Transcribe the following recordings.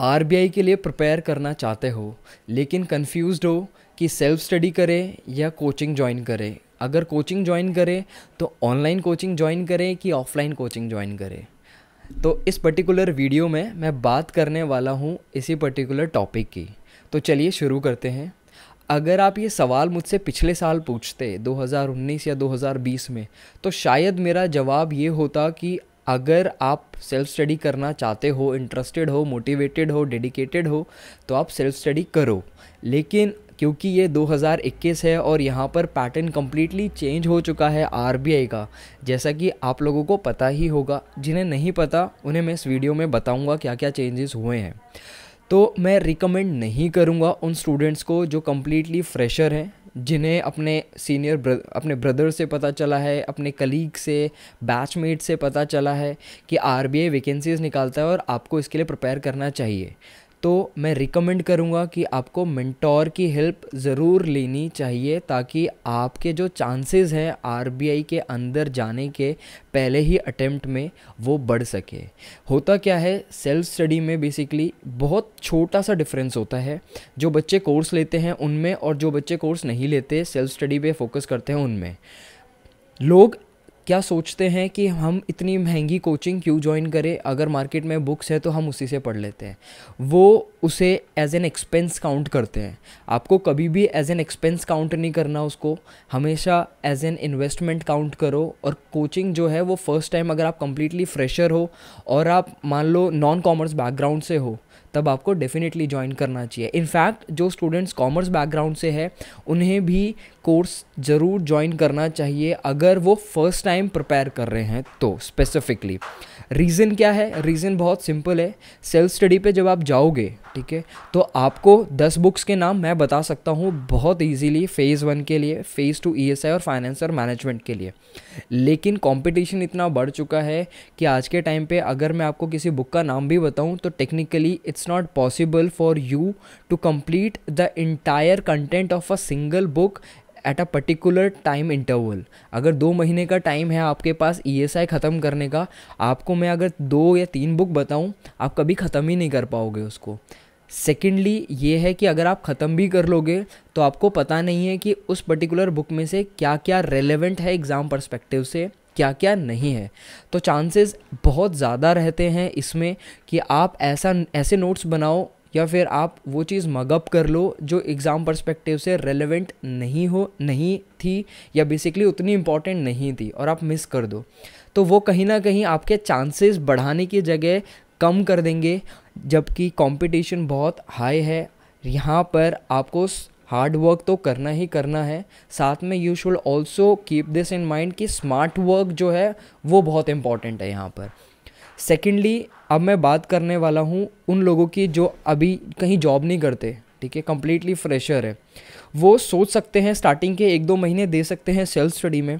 RBI के लिए prepare करना चाहते हो, लेकिन कन्फ्यूज़ हो कि सेल्फ स्टडी करें या कोचिंग ज्वाइन करें। अगर कोचिंग ज्वाइन करें तो ऑनलाइन कोचिंग ज्वाइन करें कि ऑफलाइन कोचिंग ज्वाइन करें? तो इस पर्टिकुलर वीडियो में मैं बात करने वाला हूँ इसी पर्टिकुलर टॉपिक की। तो चलिए शुरू करते हैं। अगर आप ये सवाल मुझसे पिछले साल पूछते 2019 या 2020 में तो शायद मेरा जवाब ये होता कि अगर आप सेल्फ स्टडी करना चाहते हो इंटरेस्टेड हो मोटिवेटेड हो डेडिकेटेड हो तो आप सेल्फ स्टडी करो। लेकिन क्योंकि ये 2021 है और यहाँ पर पैटर्न कम्प्लीटली चेंज हो चुका है आरबीआई का, जैसा कि आप लोगों को पता ही होगा। जिन्हें नहीं पता, उन्हें मैं इस वीडियो में बताऊँगा क्या क्या चेंजेस हुए हैं। तो मैं रिकमेंड नहीं करूँगा उन स्टूडेंट्स को जो कम्प्लीटली फ्रेशर हैं। जिन्हें अपने सीनियर ब्र, अपने ब्रदर से पता चला है अपने कलीग से बैचमेट से पता चला है कि आर बी वैकेंसीज़ निकालता है और आपको इसके लिए प्रिपेयर करना चाहिए। तो मैं रिकमेंड करूँगा कि आपको मेंटोर की हेल्प ज़रूर लेनी चाहिए ताकि आपके जो चांसेस हैं आरबीआई के अंदर जाने के पहले ही अटेम्प्ट में वो बढ़ सके। होता क्या है सेल्फ स्टडी में बेसिकली बहुत छोटा सा डिफरेंस होता है। जो बच्चे कोर्स लेते हैं उनमें और जो बच्चे कोर्स नहीं लेते सेल्फ स्टडी पे फोकस करते हैं उनमें। लोग क्या सोचते हैं कि हम इतनी महँगी कोचिंग क्यों ज्वाइन करें? अगर मार्केट में बुक्स है तो हम उसी से पढ़ लेते हैं। वो उसे एज एन एक्सपेंस काउंट करते हैं। आपको कभी भी एज एन एक्सपेंस काउंट नहीं करना उसको। हमेशा एज एन इन्वेस्टमेंट काउंट करो और कोचिंग जो है वो फ़र्स्ट टाइम अगर आप कम्प्लीटली फ्रेशर हो और आप मान लो नॉन कॉमर्स बैकग्राउंड से हो तब आपको डेफिनेटली ज्वाइन करना चाहिए। इनफैक्ट जो स्टूडेंट्स कॉमर्स बैकग्राउंड से है, उन्हें भी कोर्स ज़रूर ज्वाइन करना चाहिए अगर वो फ़र्स्ट टाइम प्रिपेयर कर रहे हैं तो स्पेसिफिकली रीज़न क्या है? रीज़न बहुत सिंपल है। सेल्फ स्टडी पे जब आप जाओगे, ठीक है तो आपको दस बुक्स के नाम मैं बता सकता हूँ बहुत इजीली फ़ेज़ वन के लिए फ़ेज़ टू ई और फाइनेंस और मैनेजमेंट के लिए। लेकिन कंपटीशन इतना बढ़ चुका है कि आज के टाइम पे अगर मैं आपको किसी बुक का नाम भी बताऊँ तो technically it's not possible for you to complete the entire content of a single book at a particular time interval अगर दो महीने का टाइम है आपके पास ई एस आई ख़त्म करने का, आपको मैं अगर दो या तीन बुक बताऊँ, आप कभी ख़त्म ही नहीं कर पाओगे उसको। सेकेंडली ये है कि अगर आप ख़त्म भी कर लोगे तो आपको पता नहीं है कि उस पर्टिकुलर बुक में से क्या क्या रेलेवेंट है एग्ज़ाम परस्पेक्टिव से। क्या क्या नहीं है। तो चांसेस बहुत ज़्यादा रहते हैं इसमें कि आप ऐसा, ऐसे नोट्स बनाओ या फिर आप वो चीज़ मगअप कर लो जो एग्ज़ाम परस्पेक्टिव से रेलेवेंट नहीं हो, नहीं थी या बेसिकली उतनी इंपॉर्टेंट नहीं थी और आप मिस कर दो। तो वो कहीं ना कहीं आपके चांसेस बढ़ाने की जगह कम कर देंगे, जबकि कंपटीशन बहुत हाई है। यहाँ पर आपको हार्ड वर्क तो करना ही करना है। साथ में you should also keep this in mind कि स्मार्ट वर्क जो है, वो बहुत इंपॉर्टेंट है यहाँ पर। सेकेंडली अब मैं बात करने वाला हूँ उन लोगों की जो अभी कहीं जॉब नहीं करते, ठीक है? कम्प्लीटली फ्रेशर है। वो सोच सकते हैं स्टार्टिंग के एक दो महीने दे सकते हैं सेल्फ स्टडी में।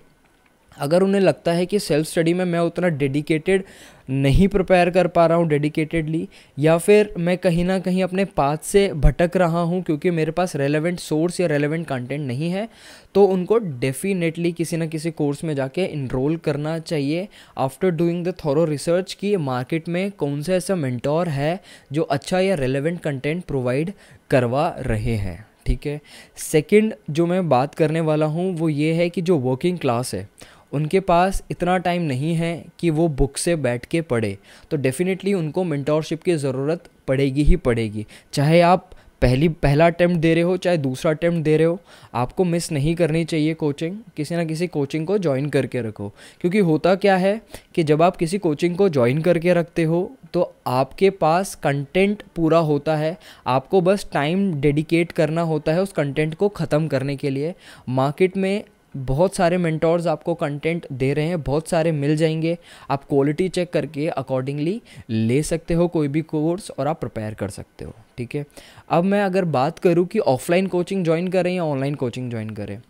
अगर उन्हें लगता है कि सेल्फ स्टडी में मैं उतना डेडिकेटेड नहीं प्रिपेयर कर पा रहा हूँ डेडिकेटेडली या फिर मैं कहीं ना कहीं अपने पाथ से भटक रहा हूँ क्योंकि मेरे पास रेलेवेंट सोर्स या रेलेवेंट कंटेंट नहीं है तो उनको डेफिनेटली किसी ना किसी कोर्स में जाके इनरोल करना चाहिए। After doing the thorough research कि मार्केट में कौन सा ऐसा मेंटोर है जो अच्छा या रेलेवेंट कंटेंट प्रोवाइड करवा रहे हैं, ठीक है? सेकंड जो मैं बात करने वाला हूँ वो ये है कि जो वर्किंग क्लास है उनके पास इतना टाइम नहीं है कि वो बुक से बैठ के पढ़े। तो डेफिनेटली उनको मेंटोरशिप की ज़रूरत पड़ेगी ही पड़ेगी। चाहे आप पहली, पहला अटैम्प्ट दे रहे हो, चाहे दूसरा अटैम्प्ट दे रहे हो, आपको मिस नहीं करनी चाहिए कोचिंग किसी ना किसी कोचिंग को ज्वाइन करके रखो। क्योंकि होता क्या है कि जब आप किसी कोचिंग को ज्वाइन करके रखते हो तो आपके पास कंटेंट पूरा होता है। आपको बस टाइम डेडिकेट करना होता है उस कंटेंट को ख़त्म करने के लिए। मार्केट में बहुत सारे मेंटोर्स आपको कंटेंट दे रहे हैं, बहुत सारे मिल जाएँगे। आप क्वालिटी चेक करके अकॉर्डिंगली ले सकते हो कोई भी कोर्स और आप प्रिपेयर कर सकते हो, ठीक है? अब मैं अगर बात करूँ कि ऑफलाइन कोचिंग ज्वाइन करें या ऑनलाइन कोचिंग ज्वाइन करें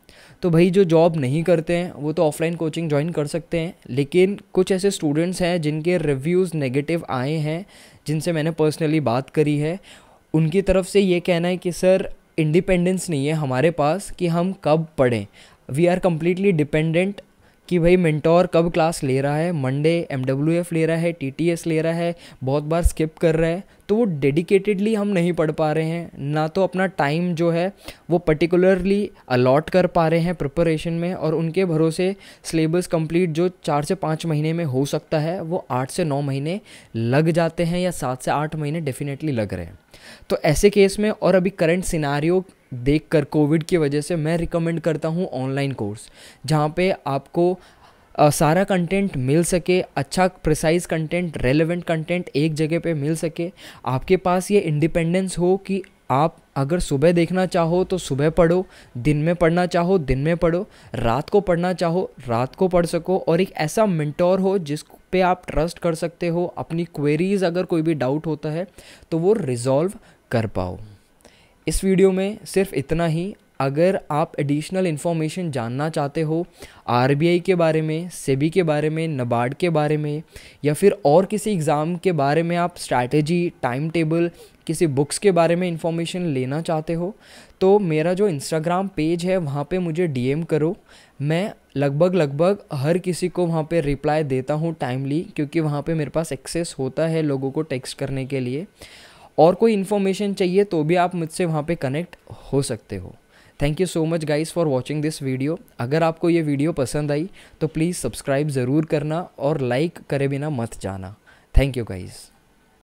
तो भाई जो जॉब नहीं करते हैं, वो तो ऑफलाइन कोचिंग ज्वाइन कर सकते हैं, लेकिन कुछ ऐसे स्टूडेंट्स हैं जिनके रिव्यूज़ नेगेटिव आए हैं, जिनसे मैंने पर्सनली बात करी है। उनकी तरफ़ से ये कहना है कि, सर इंडिपेंडेंस नहीं है हमारे पास कि हम कब पढ़ें। वी आर कम्प्लीटली डिपेंडेंट कि भाई मेंटोर कब क्लास ले रहा है? मंडे एम डब्ल्यू एफ़ ले रहा है टी टी एस ले रहा है, बहुत बार स्किप कर रहा है। तो वो डेडिकेटेडली हम नहीं पढ़ पा रहे हैं। ना तो अपना टाइम जो है, वो पर्टिकुलरली अलॉट कर पा रहे हैं प्रिपरेशन में और उनके भरोसे सिलेबस कंप्लीट जो चार से पाँच महीने में हो सकता है, वो आठ से नौ महीने लग जाते हैं या सात से आठ महीने डेफिनेटली लग रहे हैं। तो ऐसे केस में और अभी करंट सिनारियो देख कर कोविड की वजह से मैं रिकमेंड करता हूँ ऑनलाइन कोर्स जहाँ पे आपको आ, सारा कंटेंट मिल सके अच्छा प्रिसाइज कंटेंट रेलेवेंट कंटेंट एक जगह पे मिल सके। आपके पास ये इंडिपेंडेंस हो कि आप अगर सुबह देखना चाहो तो सुबह पढ़ो दिन में पढ़ना चाहो दिन में पढ़ो रात को पढ़ना चाहो रात को पढ़ सको। और एक ऐसा मिंटोर हो जिस पे आप ट्रस्ट कर सकते हो अपनी क्वेरीज अगर कोई भी डाउट होता है तो वो रिजॉल्व कर पाओ। इस वीडियो में सिर्फ़ इतना ही। अगर आप एडिशनल इन्फॉर्मेशन जानना चाहते हो आरबीआई के बारे में सेबी के बारे में नबार्ड के बारे में, या फिर और किसी एग्ज़ाम के बारे में आप स्ट्रैटेजी टाइम टेबल किसी बुक्स के बारे में इन्फॉर्मेशन लेना चाहते हो तो मेरा जो इंस्टाग्राम पेज है, वहाँ पे मुझे डीएम करो। मैं लगभग लगभग हर किसी को वहाँ पे रिप्लाई देता हूँ टाइमली क्योंकि वहाँ पे मेरे पास एक्सेस होता है लोगों को टेक्स्ट करने के लिए। और कोई इन्फॉर्मेशन चाहिए तो भी आप मुझसे वहाँ पे कनेक्ट हो सकते हो। Thank you so much guys for watching this video अगर आपको ये वीडियो पसंद आई तो प्लीज़ सब्सक्राइब ज़रूर करना और लाइक करे बिना मत जाना। Thank you guys